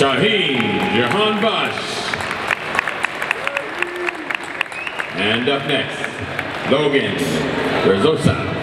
Shaheen Jahan Bosch. And up next, Logan Rezosa.